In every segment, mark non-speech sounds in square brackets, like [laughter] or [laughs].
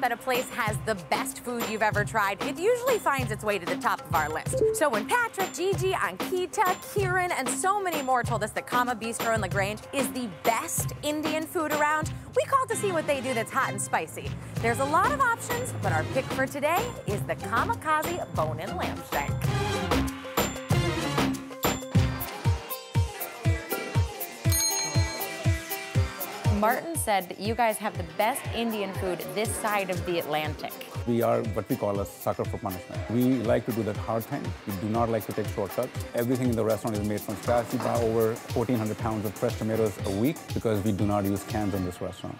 that a place has the best food you've ever tried, it usually finds its way to the top of our list. So when Patrick, Gigi, Ankita, Kieran, and so many more told us that Kama Bistro in LaGrange is the best Indian food around, we called to see what they do that's hot and spicy. There's a lot of options, but our pick for today is the Kama-Kazee Bone-In Lamb Shank. Martin said that you guys have the best Indian food this side of the Atlantic. We are what we call a sucker for punishment. We like to do that hard thing. We do not like to take shortcuts. Everything in the restaurant is made from scratch. We buy over 1,400 pounds of fresh tomatoes a week because we do not use cans in this restaurant.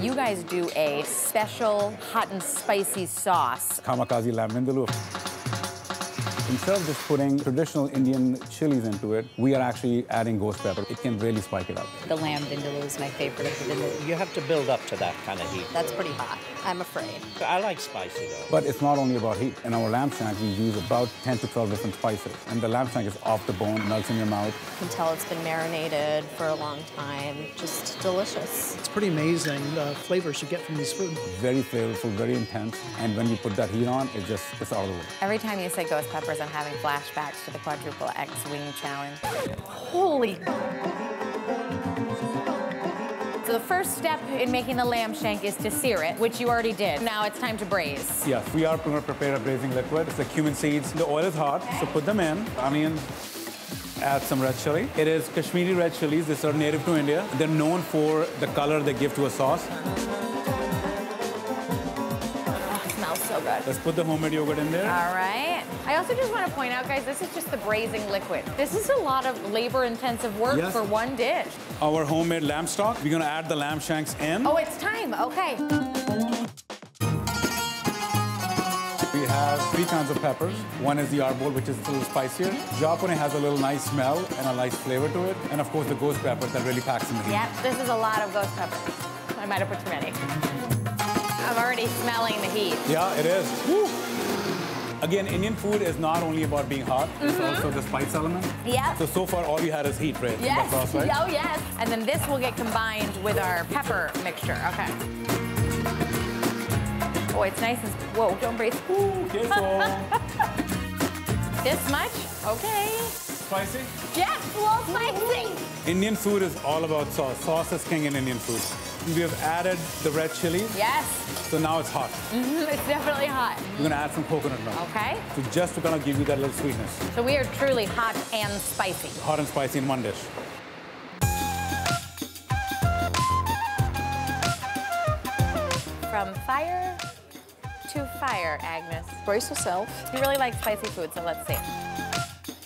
You guys do a special hot and spicy sauce. Kama-Kazee lamb vindaloo. Instead of just putting traditional Indian chilies into it, we are actually adding ghost pepper. It can really spike it up. The lamb vindaloo is my favorite of the vindaloo. You have to build up to that kind of heat. That's pretty hot, I'm afraid. I like spicy though. But it's not only about heat. In our lamb shank, we use about 10 to 12 different spices. And the lamb shank is off the bone, melts in your mouth. You can tell it's been marinated for a long time. Just delicious. It's pretty amazing the flavors you get from these foods. Very flavorful, very intense. And when you put that heat on, it just, it's out of the way. Every time you say ghost peppers, I'm having flashbacks to the quadruple X wing challenge. Holy. So the first step in making the lamb shank is to sear it, which you already did. Now it's time to braise. Yes, we are going to prepare a braising liquid. It's the cumin seeds. The oil is hot, so put them in. Onion, add some red chili. It is Kashmiri red chilies. These are native to India. They're known for the color they give to a sauce. Smells so good. Let's put the homemade yogurt in there. All right. I also just want to point out, guys, this is just the braising liquid. This is a lot of labor-intensive work Yes. for one dish. Our homemade lamb stock. We're going to add the lamb shanks in. Oh, it's time. Okay. We have three kinds of peppers. One is the arbol, which is a little spicier. Mm-hmm. Japone has a little nice smell and a nice flavor to it. And of course, the ghost pepper that really packs in the heat. Yep, this is a lot of ghost peppers. I might have put too many. I'm already smelling the heat. Yeah, it is. Woo. Again, Indian food is not only about being hot, it's mm-hmm. also the spice element. Yep. So, so far, all you had is heat, right? Yes. sauce, right? Oh, yes. And then this will get combined with our pepper mixture. Okay. Oh, it's nice and... Whoa, don't breathe. Okay, so [laughs] This much? Okay. spicy. Yes, a little spicy. Indian food is all about sauce. Sauce is king in Indian food. We have added the red chilies, Yes. so now it's hot. Mm Mhm, It's definitely hot. We're gonna add some coconut milk. Okay. So just to kind of give you that little sweetness. So we are truly hot and spicy. Hot and spicy in one dish. From fire to fire, Agnes. Brace yourself. You really like spicy food, so let's see.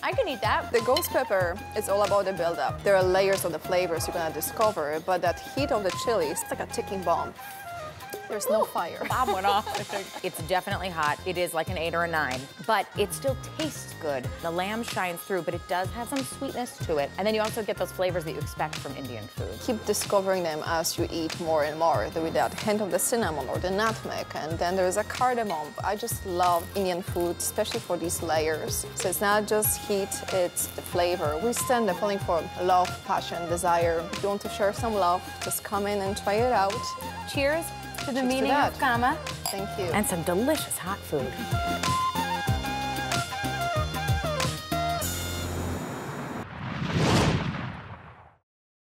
I can eat that. The ghost pepper is all about the build-up. There are layers of the flavors you're gonna discover, but that heat of the chili is like a ticking bomb. There's no fire. [laughs] Bomb went off, I think. It's definitely hot. It is like an eight or a nine, but it still tastes good. The lamb shines through, but it does have some sweetness to it. And then you also get those flavors that you expect from Indian food. Keep discovering them as you eat more and more with that hint of the cinnamon or the nutmeg. And then there's a cardamom. I just love Indian food, especially for these layers. So it's not just heat, it's the flavor. We stand up definitely for love, passion, desire. If you want to share some love, just come in and try it out. Cheers to the Cheers to meaning that. of Kama Thank you. and some delicious hot food.